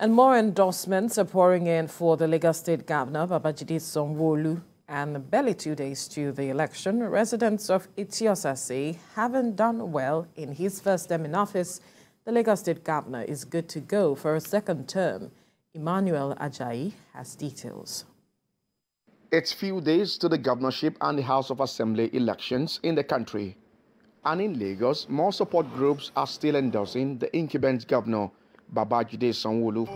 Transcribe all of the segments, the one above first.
And more endorsements are pouring in for the Lagos State Governor, Babajide Sanwo-Olu. And barely two days to the election, residents of Eti-Osa say, having done well in his first term in office, the Lagos State Governor is good to go for a second term. Emmanuel Ajayi has details. It's few days to the governorship and the House of Assembly elections in the country. And in Lagos, more support groups are still endorsing the incumbent governor, Babajide Sanwo-Olu.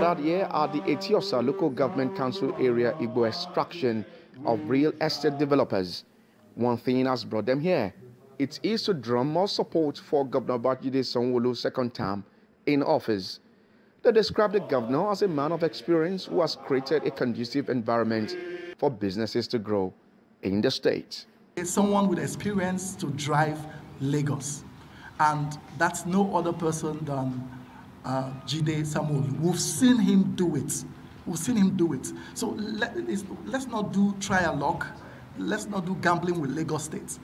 That year at the Eti-Osa Local Government Council area Igbo extraction of real estate developers. One thing has brought them here. It is to drum more support for Governor Babajide Sanwo-Olu's second term in office. They describe the governor as a man of experience who has created a conducive environment for businesses to grow in the state. Someone with experience to drive Lagos and that's no other person than uh, Jide Samuel. We've seen him do it. We've seen him do it. So let, us not do trial luck. Let's not do gambling with Lagos State.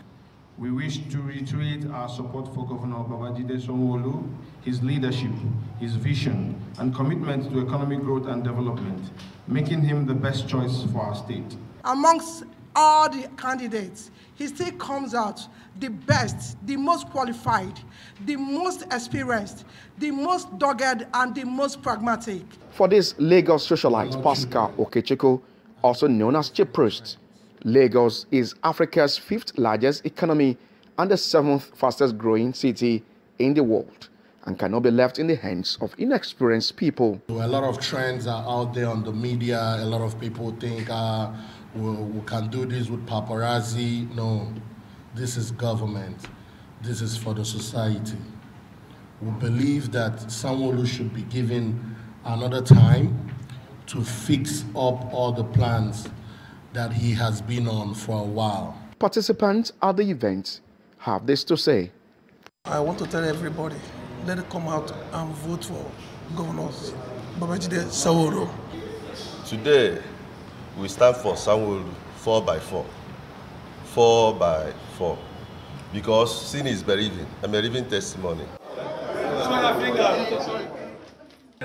We wish to reiterate our support for Governor Babajide Sanwo-Olu, his leadership, his vision, and commitment to economic growth and development, making him the best choice for our state. Amongst all the candidates, he still comes out the best, the most qualified, the most experienced, the most dogged, and the most pragmatic. For this Lagos socialite, Pascal Okechukwu, also known as Chiprust, Lagos is Africa's fifth largest economy and the seventh fastest growing city in the world and cannot be left in the hands of inexperienced people. A lot of trends are out there on the media. A lot of people think uh, we, we can do this with paparazzi. No, this is government. This is for the society. We believe that Sanwo-Olu should be given another time to fix up all the plans that he has been on for a while. Participants at the event have this to say. I want to tell everybody, let it come out and vote for Governor Babajide Sanwo-Olu. Today, we stand for Sanwo-Olu 4 by 4 4 by 4 because sin is believing. I'm a living testimony.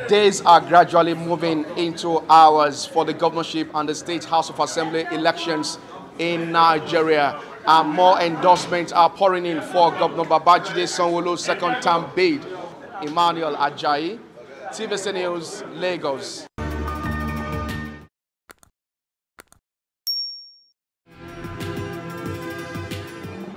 Days are gradually moving into hours for the governorship and the State House of Assembly elections in Nigeria. And more endorsements are pouring in for Governor Babajide Sanwo-Olu's second term bid. Emmanuel Ajayi, TVC News, Lagos.